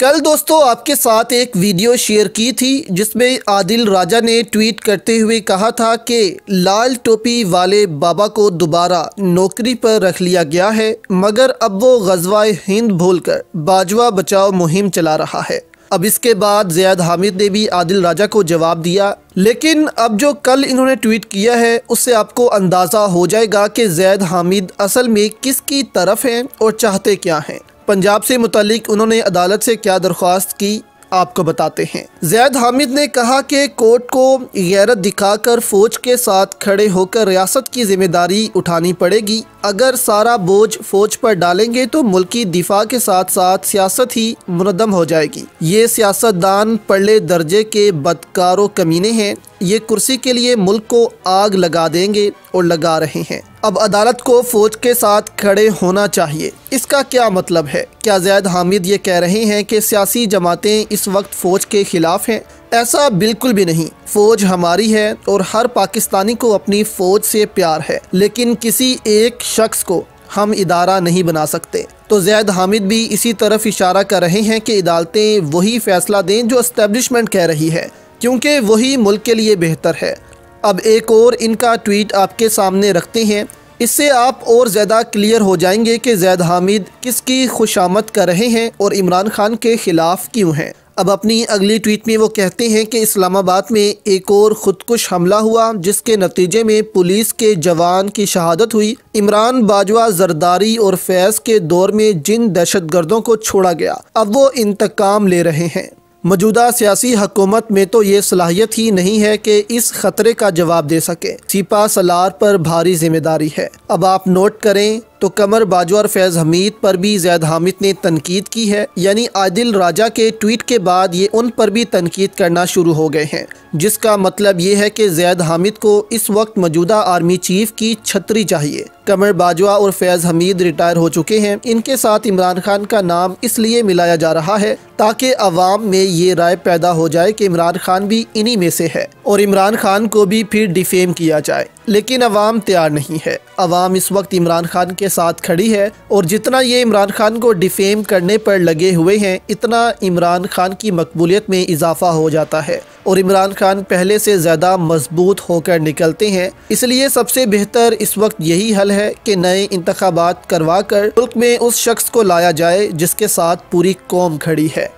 कल दोस्तों आपके साथ एक वीडियो शेयर की थी, जिसमें आदिल राजा ने ट्वीट करते हुए कहा था कि लाल टोपी वाले बाबा को दोबारा नौकरी पर रख लिया गया है, मगर अब वो गजवा हिंद भूलकर बाजवा बचाओ मुहिम चला रहा है। अब इसके बाद जैद हामिद ने भी आदिल राजा को जवाब दिया, लेकिन अब जो कल इन्होंने ट्वीट किया है, उससे आपको अंदाज़ा हो जाएगा कि जैद हामिद असल में किसकी तरफ़ हैं और चाहते क्या हैं। पंजाब से मुतलिक उन्होंने अदालत से क्या दरख्वास्त की, आपको बताते हैं। जैद हामिद ने कहा कि कोर्ट को गैरत दिखाकर फौज के साथ खड़े होकर रियासत की ज़िम्मेदारी उठानी पड़ेगी। अगर सारा बोझ फौज पर डालेंगे तो मुल्की दिफा के साथ साथ सियासत ही मुनदम हो जाएगी। ये सियासतदान पड़ले दर्जे के बदकारों कमीने हैं। ये कुर्सी के लिए मुल्क को आग लगा देंगे और लगा रहे हैं। अब अदालत को फौज के साथ खड़े होना चाहिए। इसका क्या मतलब है? क्या जैद हामिद ये कह रहे हैं कि सियासी जमातें इस वक्त फौज के खिलाफ हैं? ऐसा बिल्कुल भी नहीं। फौज हमारी है और हर पाकिस्तानी को अपनी फौज से प्यार है, लेकिन किसी एक शख्स को हम इदारा नहीं बना सकते। तो जैद हामिद भी इसी तरफ़ इशारा कर रहे हैं कि अदालतें वही फैसला दें जो इस्टेब्लिशमेंट कह रही है, क्योंकि वही मुल्क के लिए बेहतर है। अब एक और इनका ट्वीट आपके सामने रखते हैं। इससे आप और ज़्यादा क्लियर हो जाएँगे कि जैद हामिद किसकी खुशामद कर रहे हैं और इमरान खान के ख़िलाफ़ क्यों हैं। अब अपनी अगली ट्वीट में वो कहते हैं कि इस्लामाबाद में एक और खुदकुश हमला हुआ, जिसके नतीजे में पुलिस के जवान की शहादत हुई। इमरान बाजवा, जरदारी और फैज़ के दौर में जिन दहशत गर्दों को छोड़ा गया, अब वो इंतकाम ले रहे हैं। मौजूदा सियासी हकूमत में तो ये सलाहियत ही नहीं है कि इस खतरे का जवाब दे सके। सिपा सलार पर भारी ज़िम्मेदारी है। अब आप नोट करें तो कमर बाजू और फैज़ हमीद पर भी जैद हामिद ने तनकीद की है, यानी आदिल राजा के ट्वीट के बाद ये उन पर भी तनकीद करना शुरू हो गए हैं, जिसका मतलब ये है कि जैद हामिद को इस वक्त मौजूदा आर्मी चीफ की छतरी चाहिए। कमर बाजवा और फैज़ हमीद रिटायर हो चुके हैं। इनके साथ इमरान खान का नाम इसलिए मिलाया जा रहा है ताकि अवाम में ये राय पैदा हो जाए कि इमरान खान भी इन्हीं में से है और इमरान खान को भी फिर डिफेम किया जाए। लेकिन अवाम तैयार नहीं है। अवाम इस वक्त इमरान खान के साथ खड़ी है और जितना ये इमरान खान को डिफेम करने पर लगे हुए हैं, इतना इमरान खान की मकबूलियत में इजाफा हो जाता है। और इमरान खान पहले से ज़्यादा मज़बूत होकर निकलते हैं। इसलिए सबसे बेहतर इस वक्त यही हल है कि नए इंतबात करवा कर मुल्क में उस शख्स को लाया जाए जिसके साथ पूरी कौम खड़ी है।